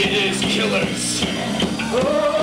It is killers. Oh!